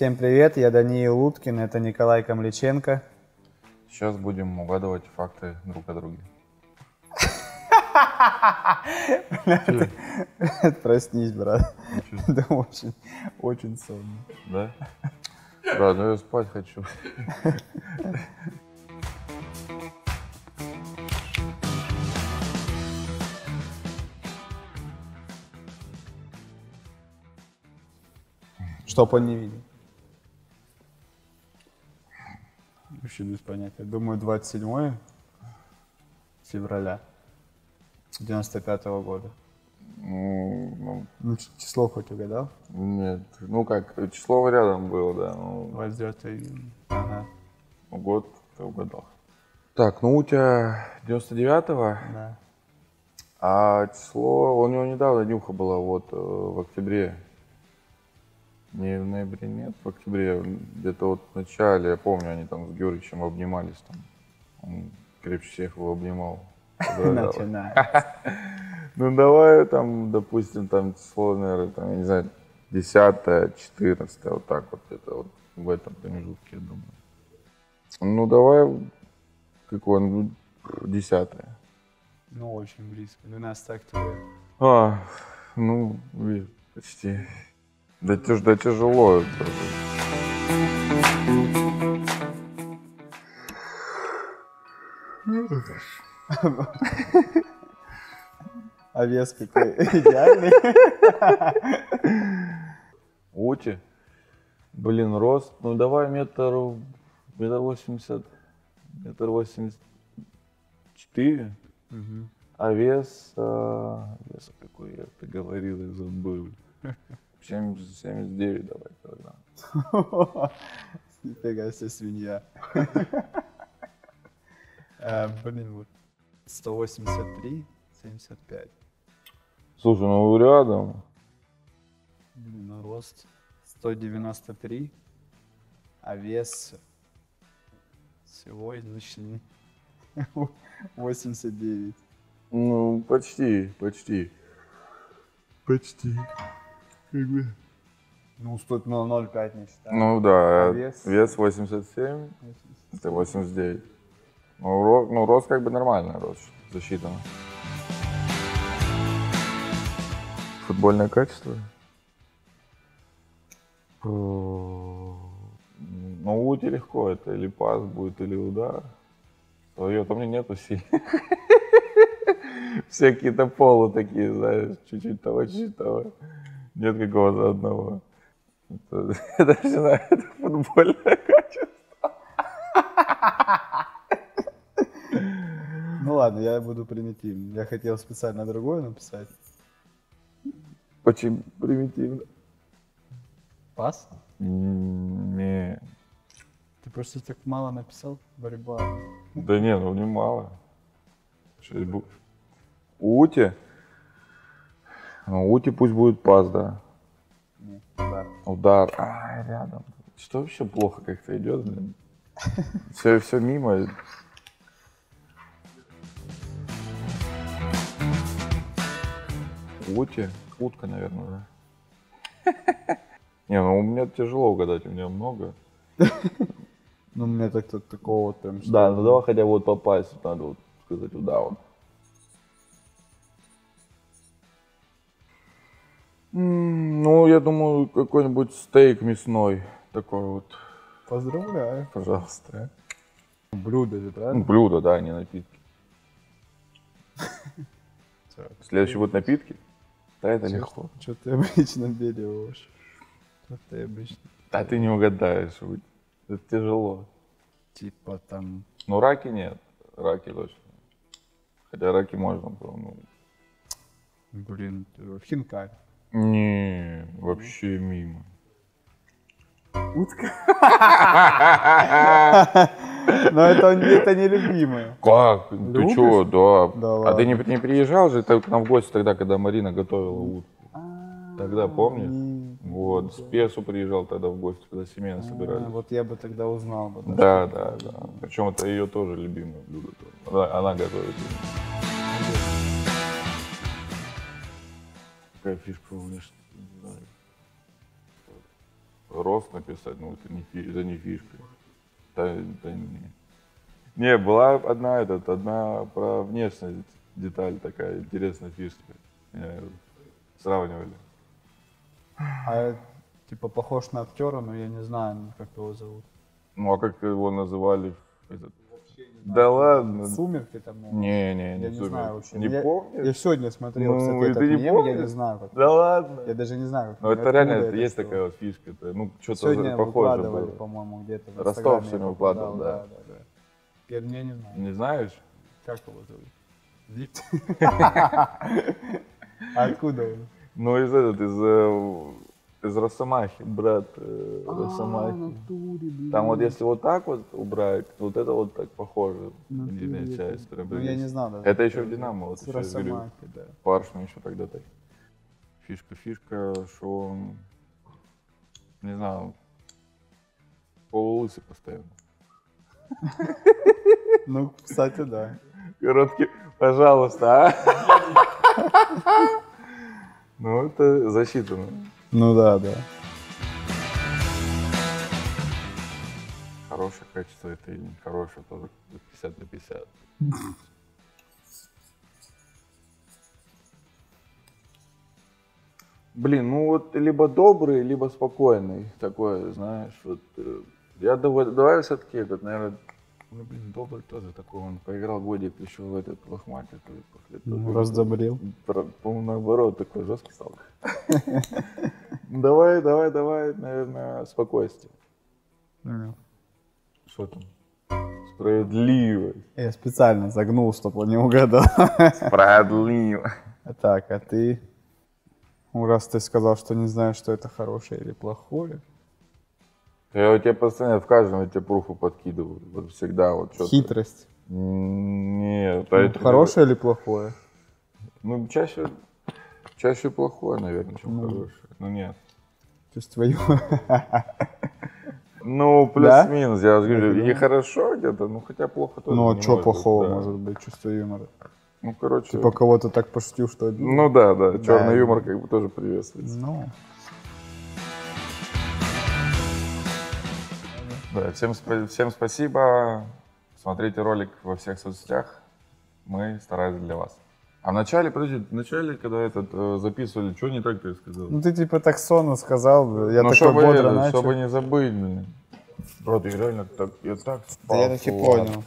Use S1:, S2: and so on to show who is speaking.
S1: Всем привет, я Даниил Уткин, это Николай Камличенко.
S2: Сейчас будем угадывать факты друг о друге.
S1: Проснись, брат. Да очень, очень сонно.
S2: Да? Брат, ну я спать хочу.
S1: Чтоб он не видел. Вообще без понятия. Думаю, 27 февраля 95 -го года.
S2: Ну, ну,
S1: Ну, число хоть угадал?
S2: нет. Ну как, число рядом было, да. Ну,
S1: 29 июня. Ага,
S2: ну, год ты угадал. Так, ну у тебя 99-го,
S1: да.
S2: а число, у него недавно днюха была, вот, э, в октябре. Не в ноябре, нет, в октябре, где-то вот в начале, я помню, они там с Георгиевичем обнимались там. Он крепче всех его обнимал.
S1: Начинаем.
S2: Ну давай там, допустим, там число, наверное, там, я не знаю, 10 14 вот так вот, это вот в этом промежутке, я думаю. Ну давай, какое, ну, 10
S1: Ну, очень близко. 12 октября.
S2: А, ну, почти. Да, тяж, да тяжело. это.
S1: А вес какой? Идеальный?
S2: Ути. Блин, рост, ну давай метр, метр восемьдесят, метр восемьдесят четыре. А вес, а, вес какой я ты говорил, я забыл. 70, 79 давай килограмм.
S1: Нифига себе свинья. А, Блин, вот 183, 75.
S2: Слушай, ну рядом.
S1: Блин, ну рост 193, а вес всего излишний 89.
S2: Ну, почти, почти. Почти.
S1: Ну, стоит 0,05 не считаю.
S2: Ну да,
S1: А
S2: э,
S1: вес?
S2: вес 87, это 89. Ну, ро- ну, рост как бы нормальный рост, засчитано. Футбольное качество? Э, Ну, ути легко, это или пас будет, или удар. Свое, меня нету сил. Все какие-то полу такие, знаешь, чуть-чуть того, чуть-чуть того. Нет какого-то одного. Это, я даже не знаю, это футбольное качество.
S1: Ну ладно, я буду примитивным. Я хотел специально другое написать.
S2: Очень примитивно.
S1: Пас?
S2: Не.
S1: Ты просто так мало написал. Борьба.
S2: Да не, ну немало. Шесть букв. Ути? Ну, Ути пусть будет пас, да.
S1: Удар.
S2: Удар. А, рядом. Что вообще плохо как-то идет, блин? Все, все мимо. Ути? Утка, наверное, да. Не, ну у меня тяжело угадать, у меня много.
S1: Ну, мне так тут такого прям...
S2: Да, ну давай хотя бы вот попасть, надо вот сказать, вот, да, вот. Ну, я думаю, какой-нибудь стейк мясной. Такой вот,
S1: Поздравляю.
S2: пожалуйста.
S1: Блюдо же,
S2: Ну,
S1: правильно?
S2: блюдо, да, не напитки. Следующий будет напитки? Да, это легко.
S1: Что ты обычно берешь? Что ты обычно?
S2: Да ты не угадаешь, это тяжело.
S1: Типа там...
S2: Ну, раки нет, раки точно. Хотя раки можно было, ну.
S1: Блин, хинкаль.
S2: Не, вообще мимо.
S1: Утка? Но это, не- это не любимое.
S2: Как? Ты чё, да. А ты не, не приезжал же ты к нам в гости тогда, когда Марина готовила утку? Тогда помнишь? Вот, с Песу приезжал тогда в гости, когда семейно
S1: А,
S2: собирались.
S1: Вот я бы тогда узнал бы. да.
S2: Да, да. Причем это ее тоже любимое блюдо. она готовит. Какая фишка у не знаю. рост написать, ну это не, фи- это не фишка. Да, да не. Не, была одна, этот, одна про внешность деталь такая, интересная фишка. Меня сравнивали.
S1: А типа похож на актера, но я не знаю, ну, как его зовут.
S2: Ну а как его называли? Этот? Да ладно.
S1: Сумерки там. наверное.
S2: Не, не, не,
S1: Я не
S2: супер.
S1: знаю вообще.
S2: Не
S1: Я-
S2: помнишь?
S1: Я сегодня смотрел,
S2: Ну,
S1: кстати, этот
S2: ты не
S1: мем, я
S2: помнишь?
S1: не знаю, как.
S2: Да ладно.
S1: Я даже не знаю, как.
S2: Ну это реально, это есть
S1: всё.
S2: такая вот фишка. Это, ну, что-то
S1: Сегодня
S2: похоже было.
S1: по-моему, где-то. в
S2: Ростов сегодня
S1: я
S2: выкладывал,
S1: попадал,
S2: да.
S1: да, да. Я, я не знаю,
S2: Не знаешь?
S1: как его зовут. Виктор. Откуда он?
S2: Ну, из этот, из, э, из Росомахи, брат э,
S1: А,
S2: Росомахи.
S1: натуре, блин.
S2: Там вот если вот так вот убрать, вот это вот так похоже. Нижняя часть. прям
S1: Ну, я не знал даже.
S2: Это еще в Динамо, вот
S1: С
S2: еще говорю.
S1: Росомахи, да.
S2: Паршин еще тогда так. Фишка, фишка, что он, не знаю, полулысый постоянно.
S1: Ну, кстати, да.
S2: Короткий, пожалуйста, а? Ну, это засчитано.
S1: Ну да, да.
S2: Хорошее качество это или нехорошее, тоже 50 на 50. Блин, ну вот либо добрый, либо спокойный. Такое, знаешь, вот. э, Я давай, давай все-таки этот, наверное, ну, блин, добрый тоже такой. Он поиграл годик еще в этот лохматик.
S1: Ну, раздобрел.
S2: По-моему, наоборот, такой жесткий стал. Давай, давай, давай, наверное, спокойствие. Что там? Справедливость.
S1: Я специально загнул, чтобы он не угадал.
S2: Справедливо.
S1: Так, а ты? Ну, раз ты сказал, что не знаешь, что это хорошее или плохое.
S2: Я у тебя постоянно в каждом тебе пруфы подкидываю. Вот всегда вот что-то.
S1: Хитрость.
S2: Нет.
S1: Ну,
S2: это-
S1: хорошее или плохое?
S2: Ну, чаще, чаще плохое, наверное, чем
S1: Ну.
S2: хорошее. Ну, нет.
S1: Чувство юмора.
S2: Ну, плюс-минус, я говорю, и хорошо где-то, ну, хотя плохо тоже
S1: Ну, а что плохого может быть, чувство юмора?
S2: Ну, короче,
S1: Типа кого-то так пошутил, что обидно?
S2: ну да, да, черный юмор как бы тоже приветствуется.
S1: Ну,
S2: Да, всем, всем спасибо. Смотрите ролик во всех соцсетях. Мы старались для вас. А в начале, подожди, в начале, когда этот э, записывали, что не так ты сказал?
S1: ну ты типа так сонно сказал, я
S2: ну,
S1: такой
S2: чтобы,
S1: бодро
S2: это,
S1: начал.
S2: чтобы не забыть, блин. Брат, я реально так, я так спал.
S1: я так и понял.